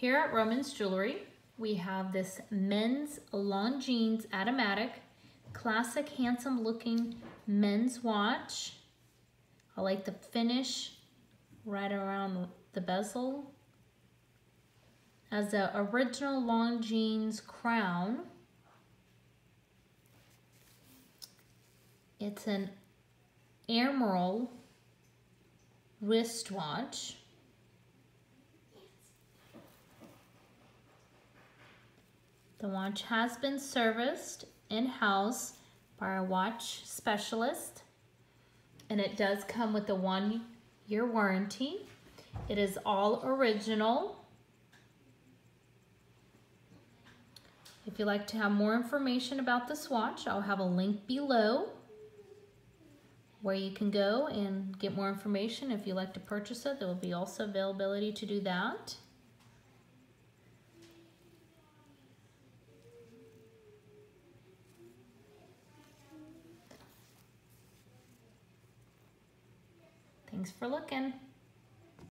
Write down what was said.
Here at Romans Jewelry, we have this men's Longines Automatic, classic handsome looking men's watch. I like the finish right around the bezel. As the original Longines crown. It's an Admiral wristwatch. The watch has been serviced in-house by a watch specialist and it does come with a one year warranty. It is all original. If you'd like to have more information about this watch, I'll have a link below where you can go and get more information. If you'd like to purchase it, there will be also availability to do that. Thanks for looking.